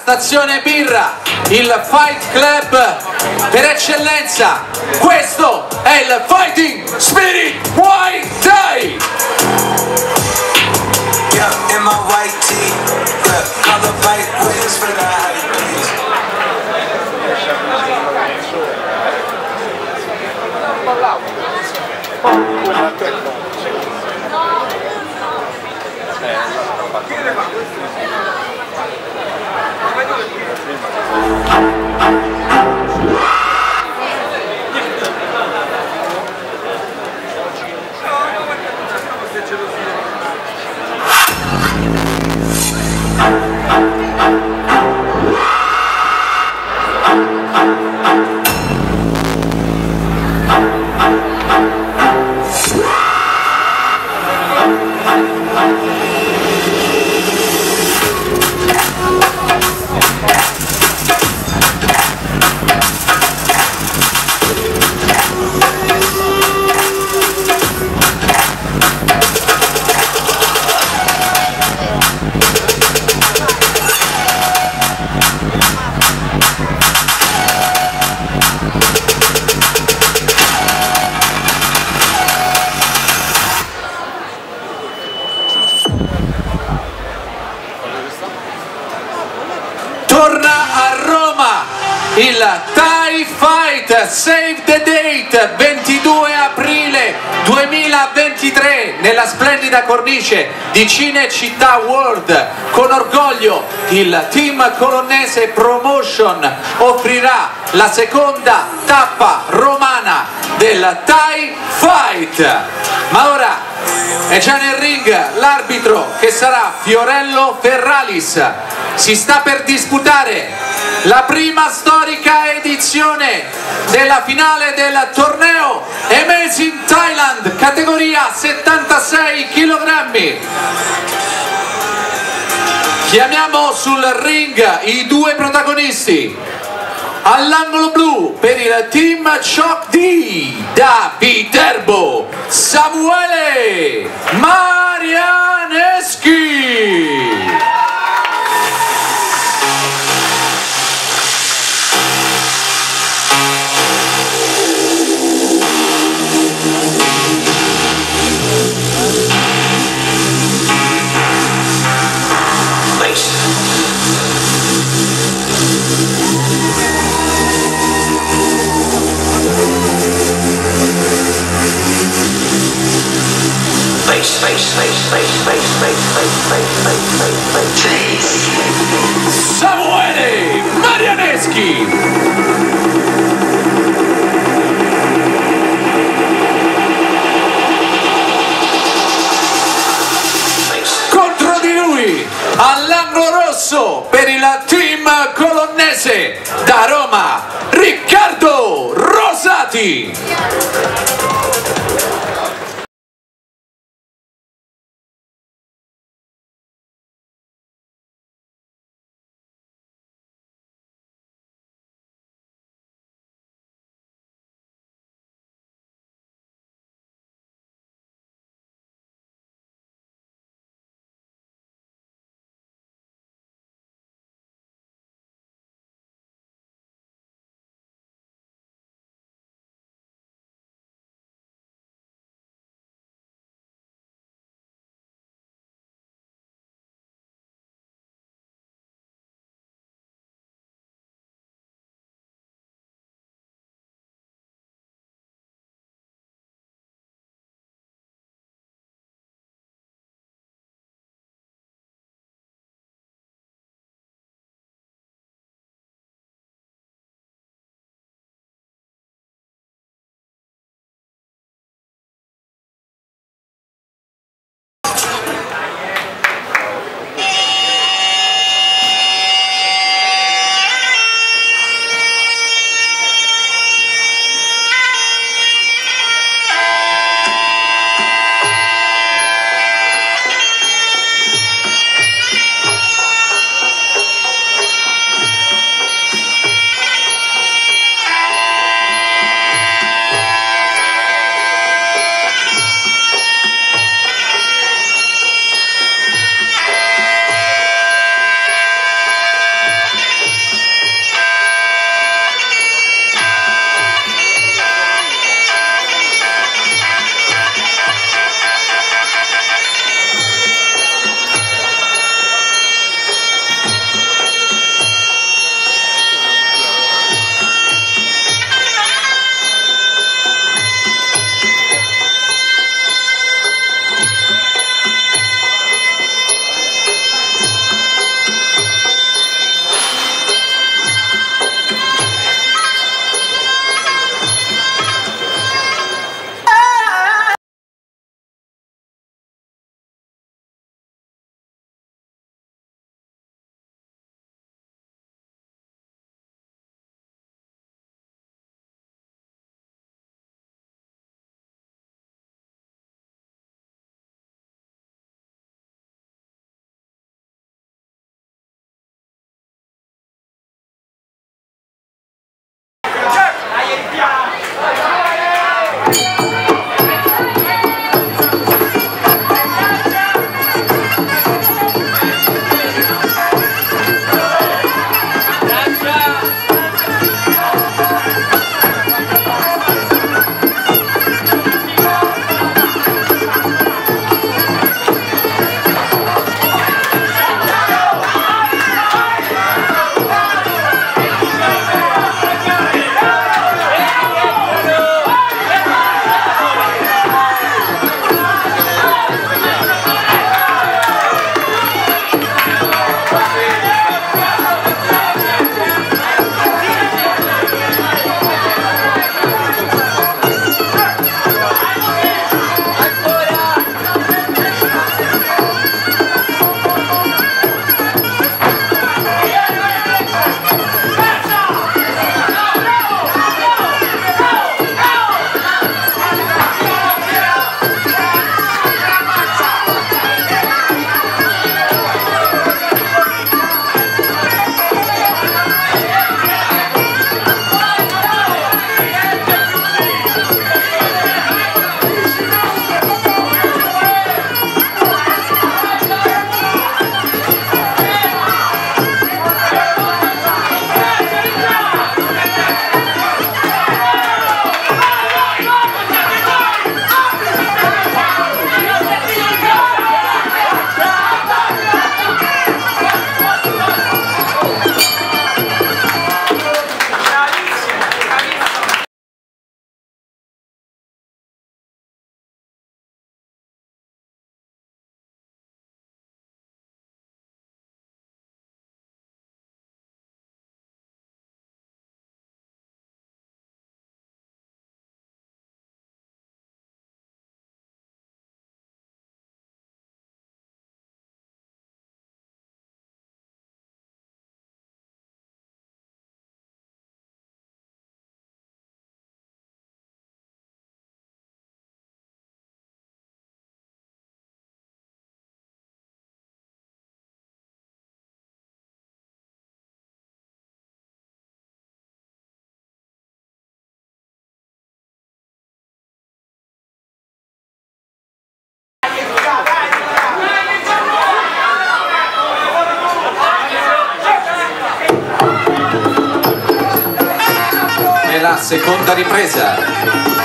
Stazione Birra, il Fight Club per eccellenza. Questo è il Fighting Spirit white tee, yeah, Fight Save the Date 22 aprile 2023 nella splendida cornice di Cinecittà World con orgoglio il team colonnese Promotion offrirà la seconda tappa romana del Thai Fight ma ora è già nel ring l'arbitro che sarà Fiorello Ferralis. Si sta per disputare la prima storica edizione della finale del torneo Amazing Thailand, categoria 76 kg. Chiamiamo sul ring i due protagonisti. All'angolo blu per il team Shock D da Viterbo Samuele Marianeschi. Rosso per il team colonnese da Roma Riccardo Rosati. Seconda ripresa.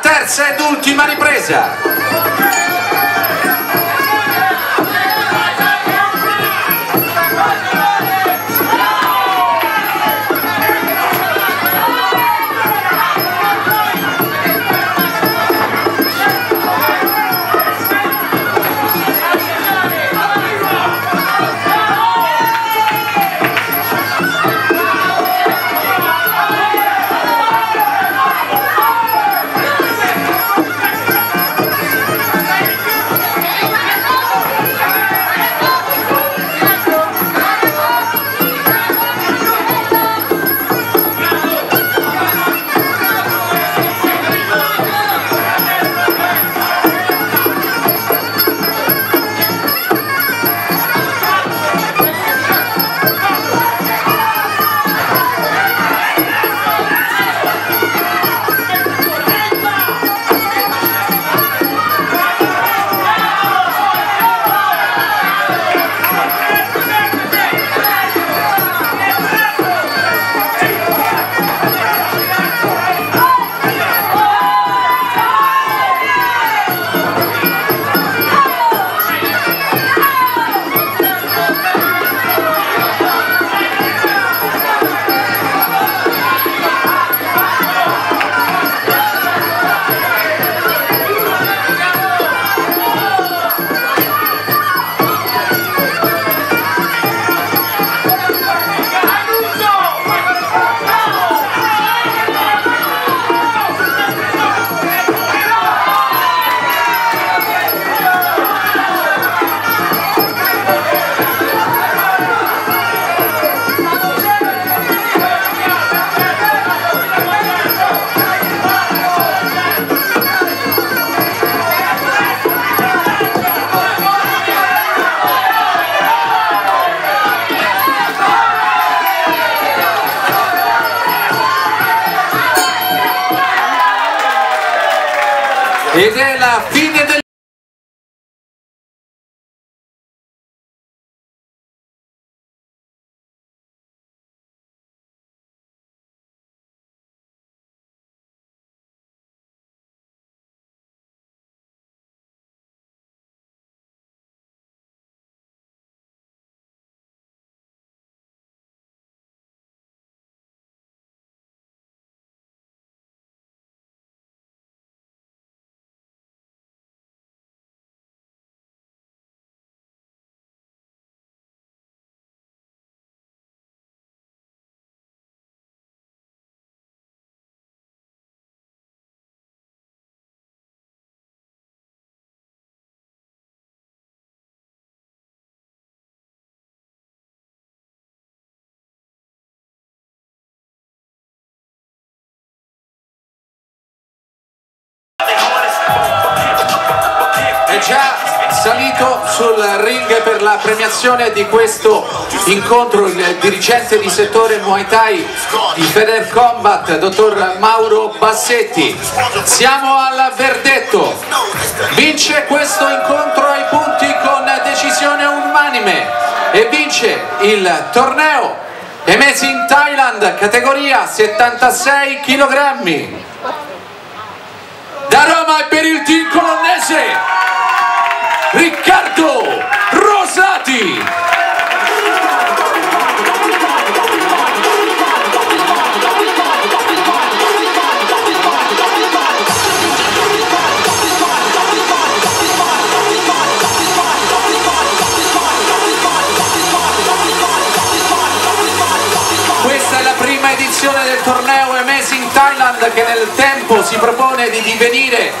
Terza ed ultima ripresa. Ed è la fine del salito sul ring per la premiazione di questo incontro il dirigente di settore Muay Thai di Feder Combat, dottor Mauro Bassetti. Siamo al verdetto. Vince questo incontro ai punti con decisione unanime e vince il torneo Amazing Thailand categoria 76 kg. Da Roma e per il team colonnese Riccardo Rosati. Edizione del torneo Amazing Thailand che nel tempo si propone di divenire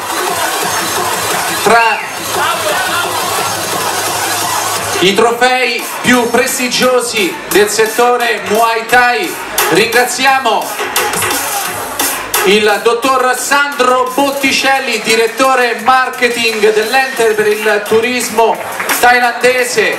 tra i trofei più prestigiosi del settore Muay Thai. Ringraziamo il dottor Sandro Botticelli, direttore marketing dell'ente per il turismo thailandese